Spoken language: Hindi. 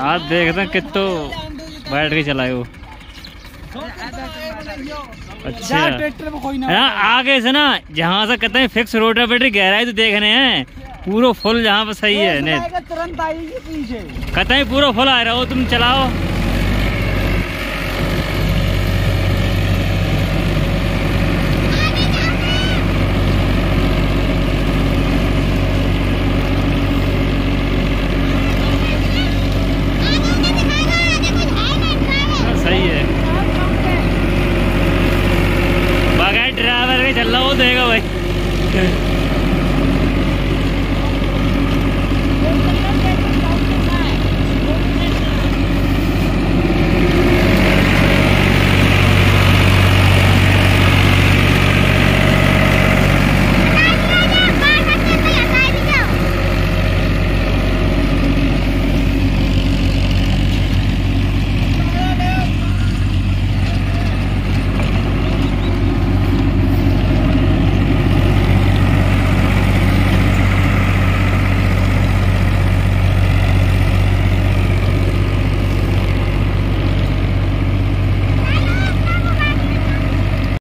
आज देखते हैं। कितो बैठ के चलाए वो। अच्छा। ट्रैक्टर में कोई ना आगे से ना जहाँ से कहते हैं फिक्स रोड बैटरी गहराई तो देखने हैं। पूरा फुल जहाँ पे सही है ने तुरंत आएगी पीछे। कहते हैं पूरा फुल आ रहा हो तुम चलाओ। Okay.